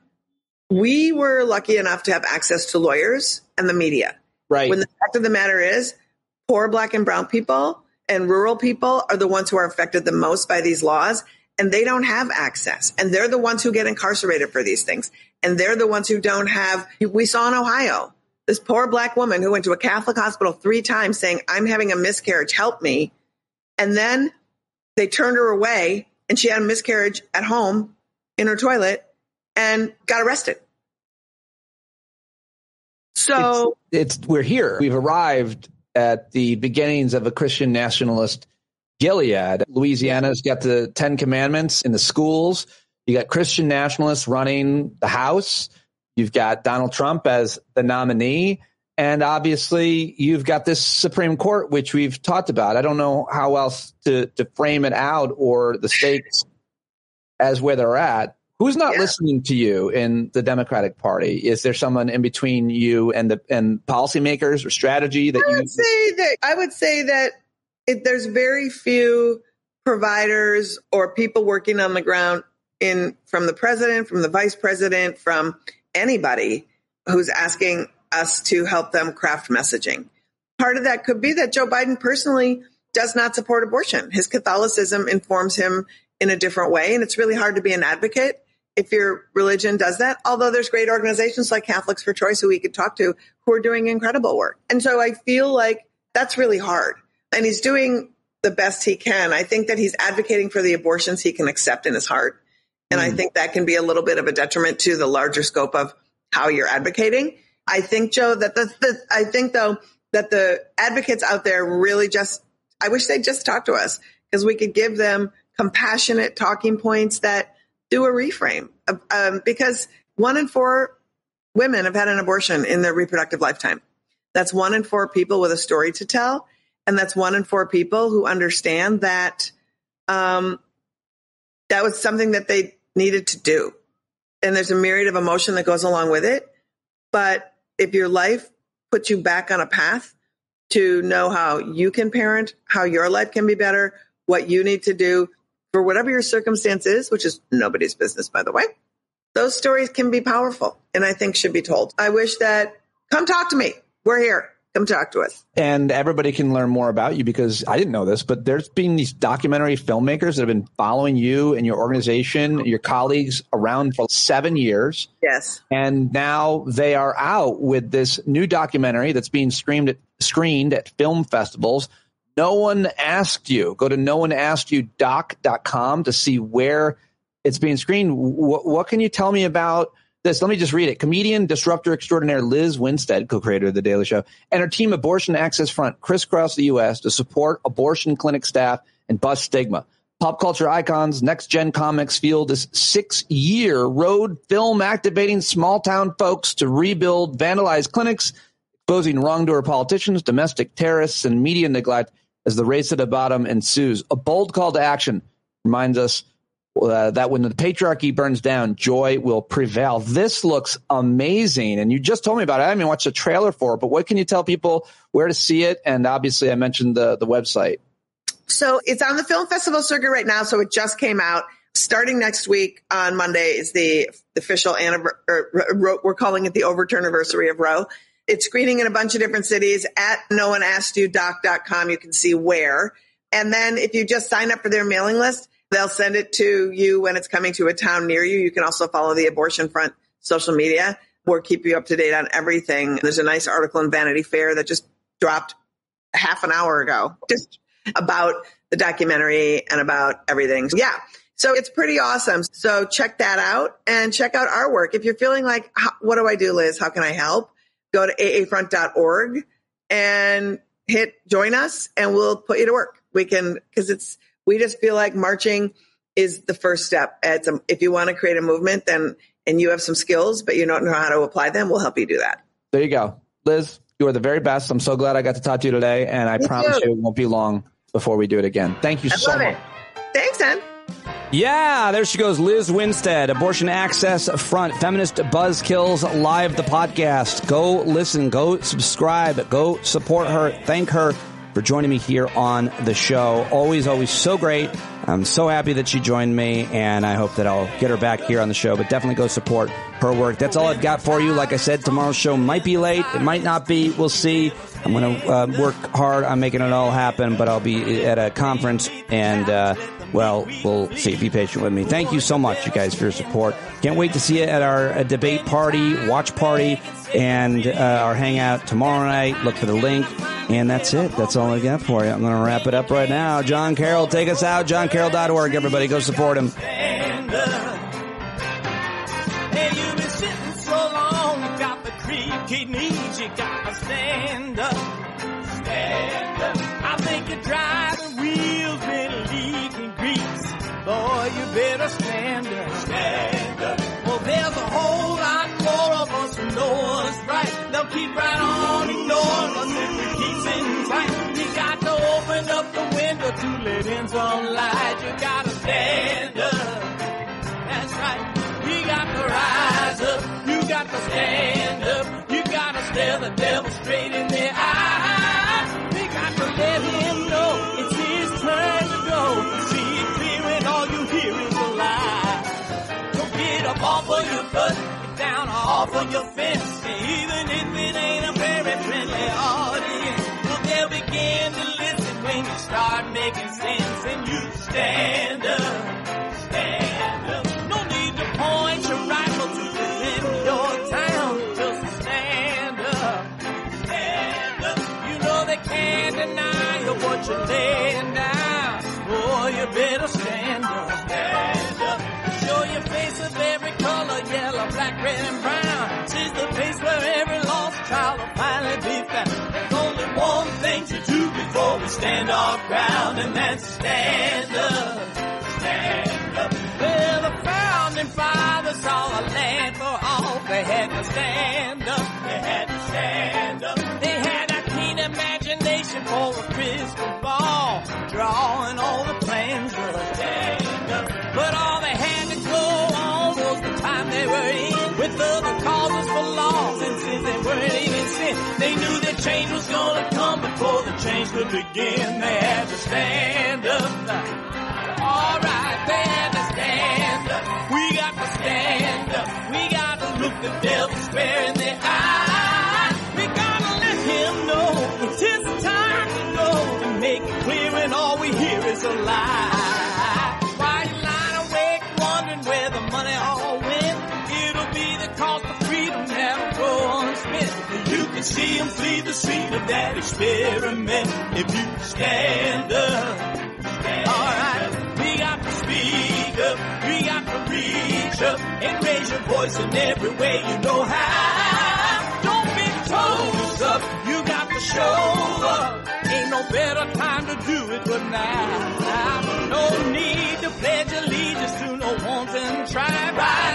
we were lucky enough to have access to lawyers and the media. Right. When the fact of the matter is, poor black and brown people and rural people are the ones who are affected the most by these laws and they don't have access and they're the ones who get incarcerated for these things and they're the ones who don't have we saw in ohio this poor black woman who went to a catholic hospital three times saying i'm having a miscarriage help me and then they turned her away and she had a miscarriage at home in her toilet and got arrested so it's we're here. We've arrived at the beginnings of a Christian nationalist Gilead. Louisiana's got the Ten Commandments in the schools. You got Christian nationalists running the House. You've got Donald Trump as the nominee. And obviously, you've got this Supreme Court, which we've talked about. I don't know how else to, to frame it out or the stakes as where they're at. Who's not yeah. listening to you in the Democratic Party? Is there someone in between you and the and policymakers or strategy that I you would say that I would say that it, there's very few providers or people working on the ground in from the president, from the vice president, from anybody who's asking us to help them craft messaging. Part of that could be that Joe Biden personally does not support abortion. His Catholicism informs him in a different way, and it's really hard to be an advocate if your religion does that. Although there's great organizations like Catholics for Choice who we could talk to who are doing incredible work. And so I feel like that's really hard. And he's doing the best he can. I think that he's advocating for the abortions he can accept in his heart. And mm. I think that can be a little bit of a detriment to the larger scope of how you're advocating. I think, Joe, that the, the I think though that the advocates out there really just, I wish they'd just talk to us because we could give them compassionate talking points that do a reframe um, because one in four women have had an abortion in their reproductive lifetime. That's one in four people with a story to tell. And that's one in four people who understand that um, that was something that they needed to do. And there's a myriad of emotion that goes along with it. But if your life puts you back on a path to know how you can parent, how your life can be better, what you need to do for whatever your circumstance is, which is nobody's business, by the way, those stories can be powerful and I think should be told. I wish that come talk to me. We're here. Come talk to us. And everybody can learn more about you because I didn't know this, but there's been these documentary filmmakers that have been following you and your organization, your colleagues around for seven years. Yes. And now they are out with this new documentary that's being screened at, screened at film festivals. No one asked you. Go to nooneaskedyoudoc.com to see where it's being screened. What, what can you tell me about this. Let me just read it. Comedian, disruptor extraordinaire Lizz Winstead, co-creator of The Daily Show, and her team Abortion Access Front crisscross the U.S. to support abortion clinic staff and bust stigma. Pop culture icons, next gen comics fuel this six year road film activating small town folks to rebuild vandalized clinics, exposing wrongdoer politicians, domestic terrorists, and media neglect as the race to the bottom ensues. A bold call to action reminds us uh, that when the patriarchy burns down, joy will prevail. This looks amazing. And you just told me about it. I haven't even watched a trailer for it, but what can you tell people where to see it? And obviously, I mentioned the, the website. So it's on the film festival circuit right now. So it just came out. Starting next week on Monday is the official anniversary, we're calling it the overturn anniversary of Roe. It's screening in a bunch of different cities at no one asked you doc.com. You can see where. And then if you just sign up for their mailing list, They'll send it to you when it's coming to a town near you. You can also follow the Abortion Front social media. We'll keep you up to date on everything. There's a nice article in Vanity Fair that just dropped half an hour ago, just about the documentary and about everything. So, yeah. So it's pretty awesome. So check that out and check out our work. If you're feeling like, what do I do, Lizz? How can I help? Go to aafront.org and hit join us and we'll put you to work. We can, cause it's, we just feel like marching is the first step. A, um, if you want to create a movement, then and you have some skills, but you don't know how to apply them, we'll help you do that. There you go, Lizz. You are the very best. I'm so glad I got to talk to you today, and I Me promise too. you it won't be long before we do it again. Thank you I so much. It. Thanks, Ann. Yeah, there she goes, Lizz Winstead, Abortion Access Front, Feminist Buzzkills Live, the podcast. Go listen, go subscribe, go support her. Thank her for joining me here on the show. Always, always so great. I'm so happy that she joined me, and I hope that I'll get her back here on the show. But definitely go support her work. That's all I've got for you. Like I said, tomorrow's show might be late. It might not be. We'll see. I'm going to uh, work hard on making it all happen, but I'll be at a conference and, uh, well, we'll see. Be patient with me. Thank you so much, you guys, for your support. Can't wait to see you at our uh, debate party, watch party, and uh, our hangout tomorrow night. Look for the link. And that's it. That's all I got for you. I'm going to wrap it up right now. John Carroll, take us out. JohnCarroll.org. Everybody go support him. you gotta stand up. Stand up. I think driving keep right on ignoring us if we keep sitting tight. You got to open up the window to let in some light. You gotta stand up. That's right. You got to rise up. You got to stand up. You gotta stare the devil straight in the eye. We got to let him know it's his turn to go. See it clear and all you hear is a lie. Don't get up off of your butt, off of your fence. Even if it ain't a very friendly audience, well, they'll begin to listen when you start making sense and you stand up, stand up. No need to point your rifle to defend your town, just stand up, stand up. You know they can't deny you what laying stand our ground, and then stand up, they knew that change was gonna come before the change could begin. They had to stand up. Alright, they had to stand up. We got to stand up. We got to look the devil square in the eye. See him flee the scene of that experiment if you stand up. stand Alright, we got to speak up, we got to reach up and raise your voice in every way you know how. Don't be toes up, you got to show up. Ain't no better time to do it but now. No need to pledge allegiance to no wanton tribe.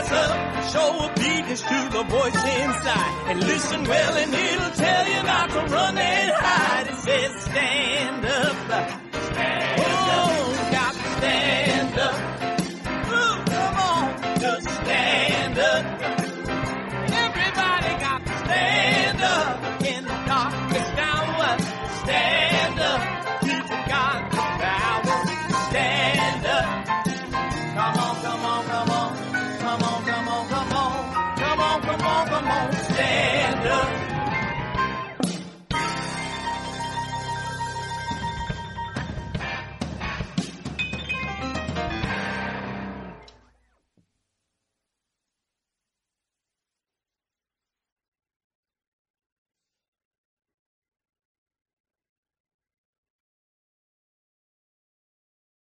Up, show obedience to the voice inside. And listen well and it'll tell you not to run and hide. It says stand up. Stand oh, got to stand up. Ooh, come on, just stand up. Everybody got to stand up